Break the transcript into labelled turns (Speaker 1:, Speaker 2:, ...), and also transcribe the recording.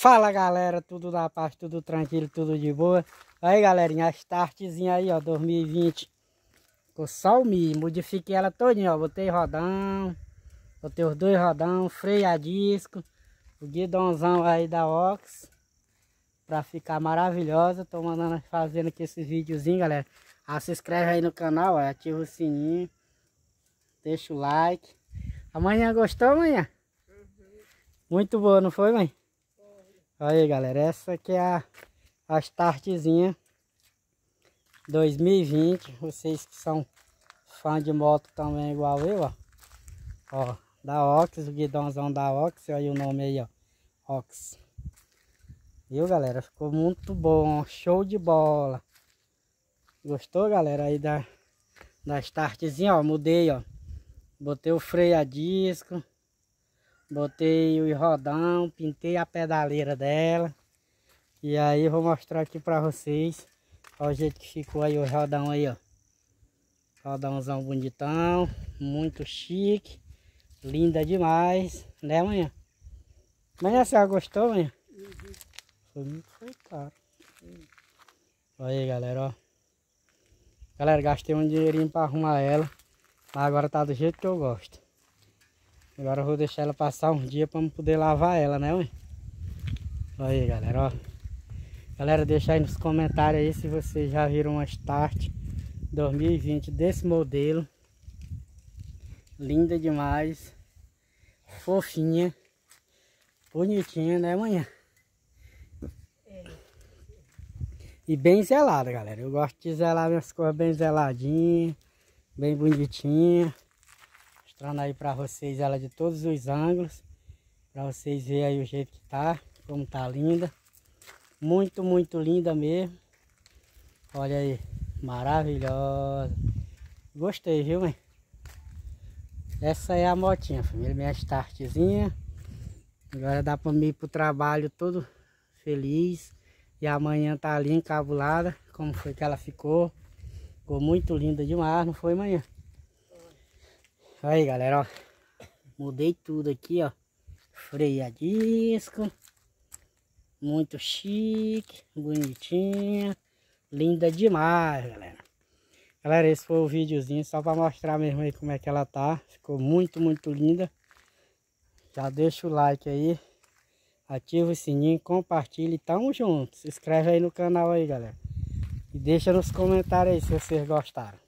Speaker 1: Fala galera, tudo na paz, tudo tranquilo, tudo de boa. Aí galerinha, a startzinha aí ó, 2020. Ficou só o Mi, modifiquei ela todinha ó, botei rodão, botei os dois rodão, freio a disco, o guidãozão aí da Ox. Pra ficar maravilhosa, tô mandando fazendo aqui esse videozinho galera. Ah, se inscreve aí no canal, ó, ativa o sininho, deixa o like. Amanhã gostou amanhã? Uhum. Muito boa, não foi mãe? Aí galera, essa aqui é a, a startzinha 2020. Vocês que são fã de moto também igual eu, ó. Ó, da Ox, o guidãozão da Ox, olha o nome aí, ó. Ox. Viu galera? Ficou muito bom, show de bola. Gostou galera aí da, da startzinha, ó. Mudei, ó. Botei o freio a disco. Botei o rodão, pintei a pedaleira dela. E aí vou mostrar aqui pra vocês. Olha o jeito que ficou aí o rodão aí, ó. Rodãozão bonitão, muito chique. Linda demais, né manhã? Manhã você gostou, manhã? Foi muito foi caro. Olha aí, galera, ó. Galera, gastei um dinheirinho pra arrumar ela. Mas agora tá do jeito que eu gosto. Agora eu vou deixar ela passar um dia para poder lavar ela, né, mãe? Olha aí, galera, ó. Galera, deixa aí nos comentários aí se vocês já viram uma Start 2020 desse modelo. Linda demais. Fofinha. Bonitinha, né, manhã? E bem zelada, galera. Eu gosto de zelar minhas coisas bem zeladinhas, bem bonitinha mostrando aí para vocês ela de todos os ângulos para vocês verem aí o jeito que tá como tá linda. Muito muito linda mesmo. Olha aí maravilhosa. Gostei viu mãe? Essa é a motinha família minha startzinha. Agora dá para mim ir pro trabalho todo feliz. E amanhã tá ali encabulada como foi que ela ficou. Ficou muito linda demais não foi manhã Aí galera, ó. Mudei tudo aqui, ó. Freio a disco. Muito chique, bonitinha. Linda demais, galera. Galera, esse foi o videozinho só para mostrar mesmo aí como é que ela tá. Ficou muito, muito linda. Já deixa o like aí. Ativa o sininho, compartilha e tamo junto. Se inscreve aí no canal aí, galera. E deixa nos comentários aí se vocês gostaram.